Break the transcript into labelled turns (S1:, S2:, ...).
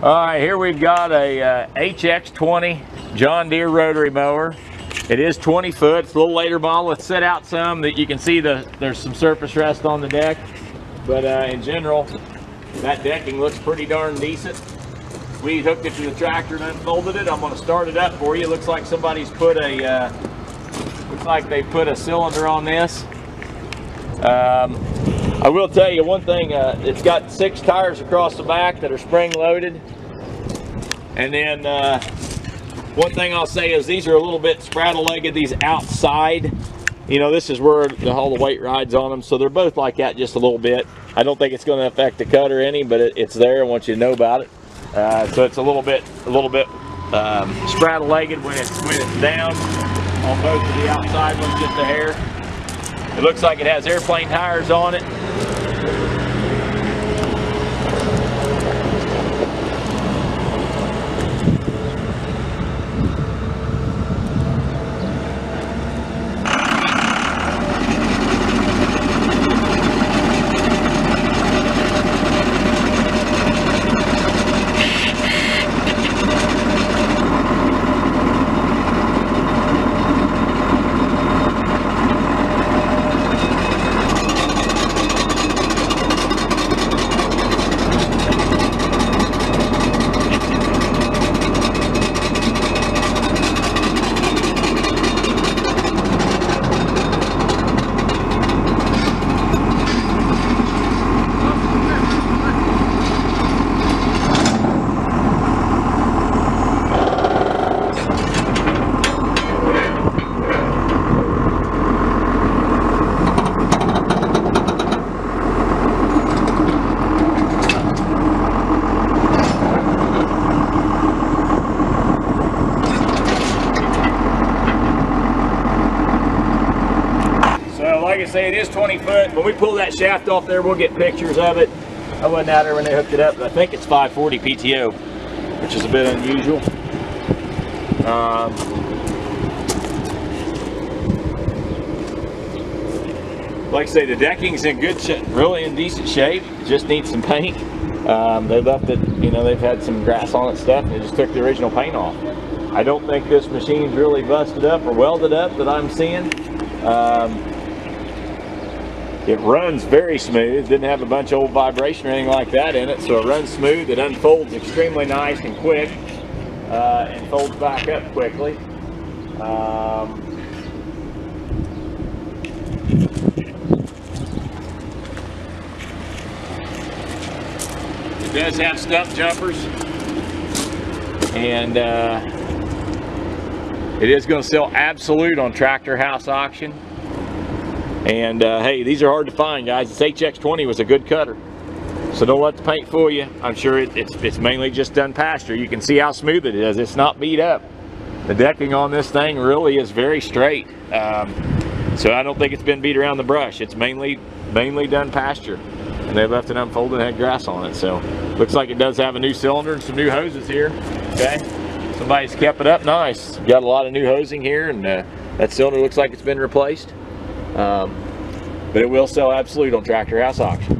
S1: All right, here we've got a uh, HX20 John Deere rotary mower. It is 20 foot, it's a little later model. Let's set out some that you can see the there's some surface rest on the deck. But uh, in general, that decking looks pretty darn decent. We hooked it to the tractor and unfolded it. I'm gonna start it up for you. Looks like somebody's put a, uh, looks like they put a cylinder on this. Um, I will tell you one thing, uh, it's got six tires across the back that are spring loaded. And then uh, one thing I'll say is these are a little bit spraddle legged, these outside. You know, this is where the, all the weight rides on them. So they're both like that just a little bit. I don't think it's going to affect the cutter any, but it, it's there. I want you to know about it. Uh, so it's a little bit, a little bit um, spraddle legged when it's, when it's down on both of the outside ones, just a hair. It looks like it has airplane tires on it. Say, it is 20 foot. When we pull that shaft off there, we'll get pictures of it. I wasn't out there when they hooked it up, but I think it's 540 PTO, which is a bit unusual. Um, like I say, the decking's in good really in decent shape. Just needs some paint. Um, they left it, you know, they've had some grass on it stuff, and they just took the original paint off. I don't think this machine's really busted up or welded up that I'm seeing. Um, it runs very smooth, didn't have a bunch of old vibration or anything like that in it, so it runs smooth, it unfolds extremely nice and quick, uh, and folds back up quickly. Um, it does have stump jumpers, and uh, it is going to sell absolute on Tractor House Auction. And uh, hey, these are hard to find, guys. This HX20 was a good cutter. So don't let the paint fool you. I'm sure it, it's, it's mainly just done pasture. You can see how smooth it is. It's not beat up. The decking on this thing really is very straight. Um, so I don't think it's been beat around the brush. It's mainly mainly done pasture. And they left it unfolded and had grass on it. So looks like it does have a new cylinder and some new hoses here. Okay. Somebody's kept it up nice. Got a lot of new hosing here and uh, that cylinder looks like it's been replaced. Um, but it will sell absolute on Tractor House Auction.